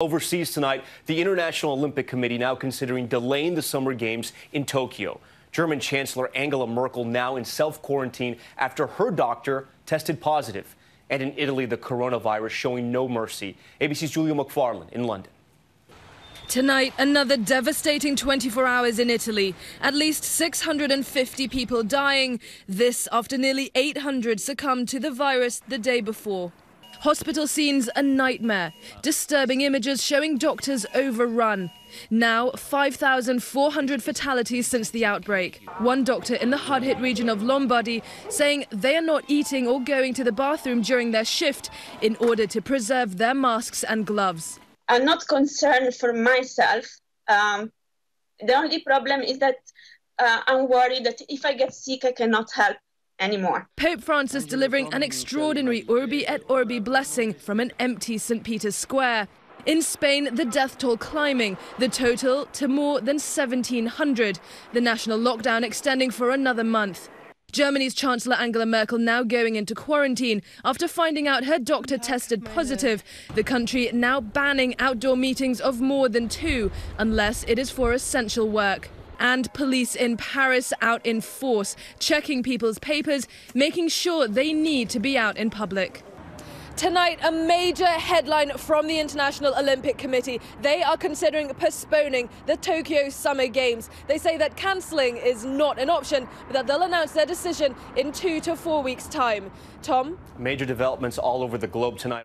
Overseas tonight, the International Olympic Committee now considering delaying the Summer Games in Tokyo. German Chancellor Angela Merkel now in self quarantine after her doctor tested positive. And in Italy, the coronavirus showing no mercy. ABC's Julia Macfarlane in London. Tonight, another devastating 24 hours in Italy. At least 650 people dying. This after nearly 800 succumbed to the virus the day before. Hospital scenes a nightmare. Disturbing images showing doctors overrun. Now, 5,400 fatalities since the outbreak. One doctor in the hard hit region of Lombardy saying they are not eating or going to the bathroom during their shift in order to preserve their masks and gloves. I'm not concerned for myself. Um, the only problem is that uh, I'm worried that if I get sick, I cannot help anymore. Pope Francis delivering an extraordinary Urbi et Orbi blessing from an empty St. Peter's Square. In Spain, the death toll climbing, the total to more than 1,700. The national lockdown extending for another month. Germany's Chancellor Angela Merkel now going into quarantine after finding out her doctor tested positive. The country now banning outdoor meetings of more than two unless it is for essential work and police in Paris out in force, checking people's papers, making sure they need to be out in public. Tonight, a major headline from the International Olympic Committee. They are considering postponing the Tokyo Summer Games. They say that cancelling is not an option, but that they'll announce their decision in two to four weeks' time. Tom? Major developments all over the globe tonight.